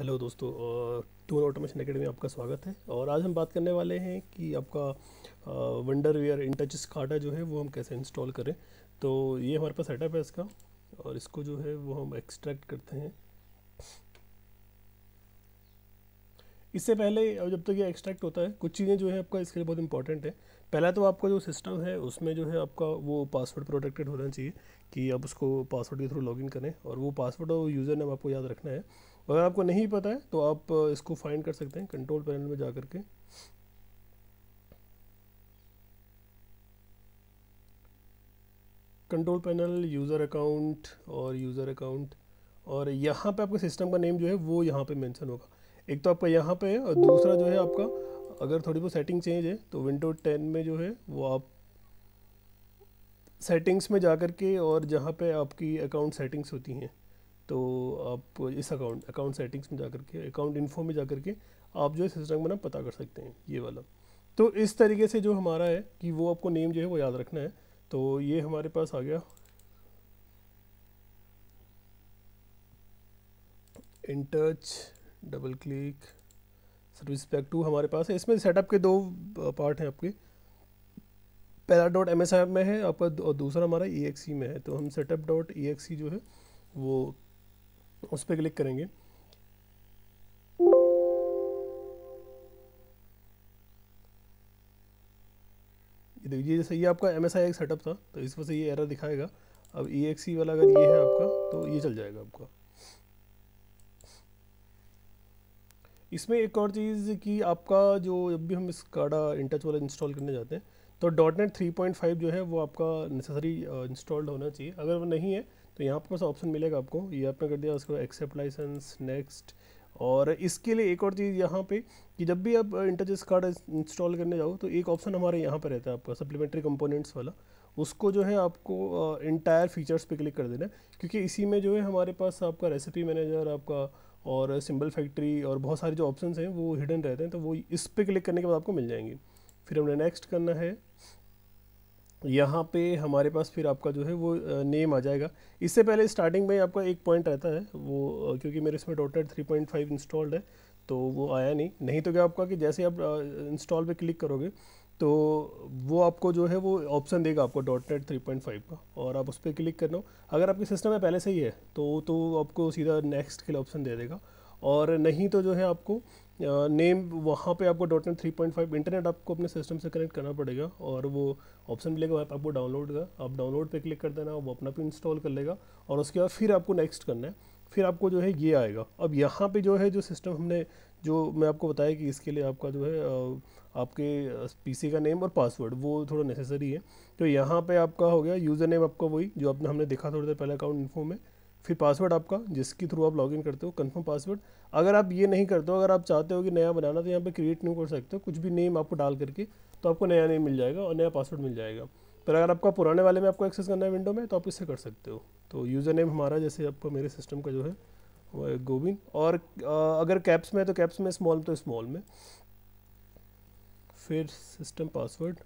Hello दोस्तों twin automation academy आपका स्वागत है। और आज हम बात करने वाले हैं कि आपका वंडर वेयर इंटच स्काडा जो है वो हम कैसे इंस्टॉल करें। तो ये हमारे पास सेटअप है इसका, और इसको जो है वो हम एक्सट्रैक्ट करते हैं। इससे पहले जब तक तो ये एक्सट्रैक्ट होता है, कुछ चीज़ें जो है आपका इसके लिए बहुत इंपॉर्टेंट है। पहला तो आपका जो सिस्टम है, उसमें जो है आपका वो पासवर्ड प्रोटेक्टेड होना चाहिए, कि आप उसको पासवर्ड के थ्रू लॉगिन करें, और वो पासवर्ड और यूज़र नेम आपको याद रखना है। अगर आपको नहीं पता है तो आप इसको फाइंड कर सकते हैं कंट्रोल पैनल में जा करके कंट्रोल पैनल यूज़र अकाउंट और यूज़र अकाउंट और यहाँ पे आपका सिस्टम का नेम जो है, वो यहाँ पे मेंशन होगा। एक तो आपका यहाँ पे और दूसरा जो है आपका, अगर थोड़ी बहुत सेटिंग चेंज है तो विंडो टेन में जो है, वो आप सेटिंग्स में जा कर के और जहाँ पे आपकी अकाउंट सेटिंग्स होती हैं। तो आप इस अकाउंट अकाउंट सेटिंग्स में जा के अकाउंट इन्फो में जा के आप जो है सिस्टम में ना पता कर सकते हैं, ये वाला। तो इस तरीके से जो हमारा है कि वो आपको नेम जो है वो याद रखना है तो ये हमारे पास आ गया। इन touch double click service pack two हमारे पास है। इसमें सेटअप के दो पार्ट हैं आपके। पहला डॉट एम में है, आपका और दूसरा हमारा ई e में है। तो हम सेटअप डॉट ई जो है, वो उस पर क्लिक करेंगे। देखिए, जैसे ये आपका एम एस आई सेटअप था तो इस वजह से ये एरर दिखाएगा। अब ई e वाला अगर ये है आपका तो ये चल जाएगा आपका। इसमें एक और चीज़ कि आपका जो जब भी हम इस काडा इंटच वाला इंस्टॉल करने जाते हैं तो. Dot net three point five जो है, वो आपका नेसेसरी इंस्टॉल्ड होना चाहिए। अगर वो नहीं है तो यहाँ पर ऑप्शन मिलेगा आपको। ये आपने कर दिया, उसको एक्सेप्ट लाइसेंस नेक्स्ट और इसके लिए एक और चीज़ यहाँ पे कि जब भी आप इंटरजेस कार्ड इंस्टॉल करने जाओ तो एक ऑप्शन हमारे यहाँ पर रहता है आपका सप्लीमेंट्री कंपोनेंट्स वाला। उसको जो है आपको इंटायर फीचर्स पे क्लिक कर देना है, क्योंकि इसी में जो है हमारे पास आपका रेसिपी मैनेजर आपका और सिंबल फैक्ट्री और बहुत सारे जो ऑप्शन हैं, वो हिडन रहते हैं तो वो इस पर क्लिक करने के बाद आपको मिल जाएँगे। फिर हमने नेक्स्ट करना है यहाँ पे हमारे पास फिर आपका जो है वो नेम आ जाएगा। इससे पहले स्टार्टिंग में आपका एक पॉइंट रहता है, वो क्योंकि मेरे इसमें dotted three point five installed है तो वो आया नहीं। नहीं तो क्या आपका कि जैसे आप इंस्टॉल पे क्लिक करोगे तो वो आपको जो है वो ऑप्शन देगा आपको dot net three point five का, और आप उस पर क्लिक करना अगर आपके सिस्टम में पहले से ही है तो तो आपको सीधा नेक्स्ट के लिए ऑप्शन दे देगा। और नहीं तो जो है आपको नेम वहाँ पे आपको dot net three point five internet आपको अपने सिस्टम से कनेक्ट करना पड़ेगा और वो ऑप्शन मिलेगा वहाँ आपको डाउनलोड का। आप डाउनलोड पे क्लिक कर देना, वो अपना भी इंस्टॉल कर लेगा और उसके बाद फिर आपको नेक्स्ट करना है। फिर आपको जो है ये आएगा। अब यहाँ पे जो है, जो सिस्टम हमने, जो मैं आपको बताया कि इसके लिए आपका जो है आपके पीसी का नेम और पासवर्ड वो थोड़ा नेसेसरी है। तो यहाँ पे आपका हो गया यूज़र नेम आपका वही, जो आपने हमने देखा थोड़ी देर पहले अकाउंट इन्फो में। फिर पासवर्ड आपका, जिसके थ्रू आप लॉगिन करते हो कंफर्म पासवर्ड अगर आप ये नहीं करते हो, अगर आप चाहते हो कि नया बनाना तो यहाँ पे क्रिएट नहीं कर सकते हो। कुछ भी नेम आपको डाल करके तो आपको नया नेम मिल जाएगा और नया पासवर्ड मिल जाएगा। पर अगर आपका पुराने वाले में आपको एक्सेस करना है विंडो में तो आप इससे कर सकते हो। तो यूज़र नेम हमारा, जैसे आपका मेरे सिस्टम का जो है, वो है गोविंद और अगर कैप्स में तो कैप्स में स्मॉल तो स्मॉल में। फिर सिस्टम पासवर्ड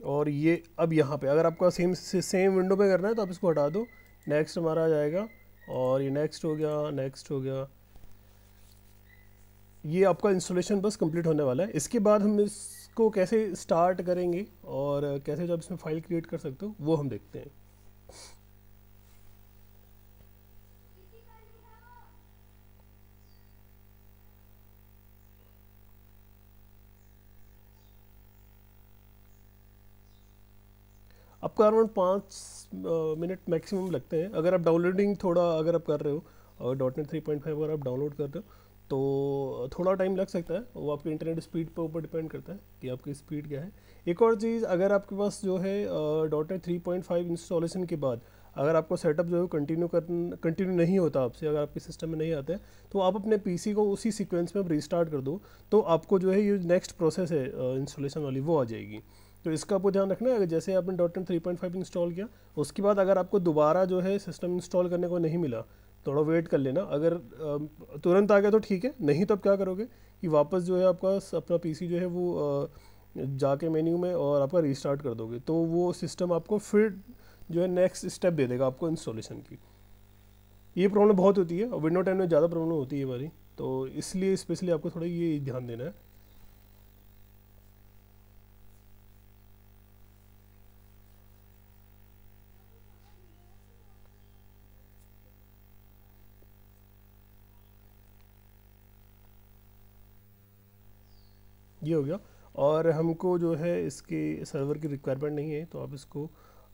और ये अब यहाँ पे, अगर आपका सेम सेम विंडो पे करना है तो आप इसको हटा दो। नेक्स्ट हमारा आ जाएगा और ये नेक्स्ट हो गया नेक्स्ट हो गया। ये आपका इंस्टॉलेशन बस कंप्लीट होने वाला है। इसके बाद हम इसको कैसे स्टार्ट करेंगे और कैसे जब इसमें फ़ाइल क्रिएट कर सकते हो, वो हम देखते हैं। आपको अराउंड पाँच मिनट मैक्सिमम लगते हैं। अगर आप डाउनलोडिंग थोड़ा, अगर आप कर रहे हो dot net three point five अगर आप डाउनलोड कर रहे हो तो थोड़ा टाइम लग सकता है। वो आपके इंटरनेट स्पीड पर ऊपर डिपेंड करता है कि आपकी स्पीड क्या है। एक और चीज़, अगर आपके पास जो है dot net three point five installation के बाद अगर आपको सेटअप जो है कंटिन्यू कर कंटिन्यू नहीं होता आपसे, अगर आपके सिस्टम में नहीं आते हैं तो आप अपने पीसी को उसी सीक्वेंस में रीस्टार्ट कर दो तो आपको जो है ये नेक्स्ट प्रोसेस है इंस्टॉलेशन वाली, वो आ जाएगी। तो इसका आपको ध्यान रखना है, अगर जैसे आपने dot net three point five install किया, उसके बाद अगर आपको दोबारा जो है सिस्टम इंस्टॉल करने को नहीं मिला, थोड़ा वेट कर लेना। अगर तुरंत आ गया तो ठीक है, नहीं तो आप क्या करोगे कि वापस जो है आपका अपना पीसी जो है वो जाके मेन्यू में और आपका रीस्टार्ट कर दोगे। तो वो सिस्टम आपको फिर जो है नेक्स्ट स्टेप दे देगा आपको इंस्टॉलेशन की। ये प्रॉब्लम बहुत होती है, और विंडो टेन में ज़्यादा प्रॉब्लम होती है हमारी तो इसलिए स्पेशली आपको थोड़ा ये ध्यान देना है। ये हो गया। और हमको जो है इसके सर्वर की रिक्वायरमेंट नहीं है तो आप इसको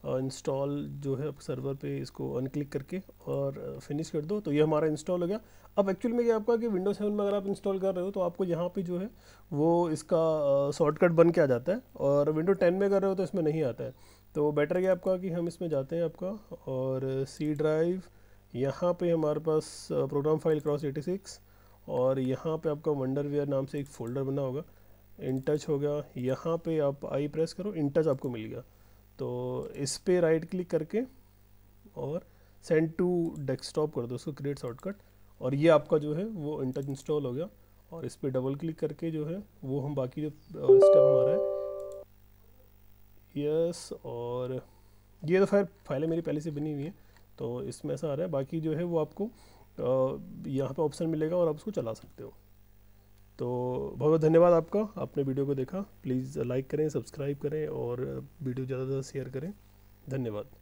इंस्टॉल जो है आप सर्वर पे इसको अनक्लिक करके और फिनिश कर दो। तो ये हमारा इंस्टॉल हो गया। अब एक्चुअल में क्या आपका कि विंडो सेवन में अगर आप इंस्टॉल कर रहे हो तो आपको यहाँ पे जो है वो इसका शॉर्टकट बन के आ जाता है। और विंडो टेन में कर रहे हो तो इसमें नहीं आता है। तो बेटर क्या आपका कि हम इसमें जाते हैं आपका। और सी ड्राइव यहाँ पे हमारे पास प्रोग्राम फ़ाइल क्रॉस एटी और यहाँ पे आपका वंडरवेयर नाम से एक फ़ोल्डर बना होगा। इन टच हो गया। यहाँ पे आप आई प्रेस करो इन टच आपको मिल गया। तो इस पर राइट क्लिक करके और सेंड टू डेस्कटॉप कर दो, उसको क्रिएट शॉर्टकट और ये आपका जो है, वो इन टच इंस्टॉल हो गया। और इस पर डबल क्लिक करके जो है, वो हम बाकी जो स्टेप हमारा है। यस और ये तो फ़ाइल फाइलें मेरी पहले से बनी हुई हैं तो इसमें ऐसा आ रहा है। बाकी जो है, वो आपको यहाँ पे ऑप्शन मिलेगा और आप उसको चला सकते हो। तो बहुत बहुत धन्यवाद आपका, आपने वीडियो को देखा। प्लीज़ लाइक करें, सब्सक्राइब करें और वीडियो ज़्यादा से ज़्यादा शेयर करें। धन्यवाद।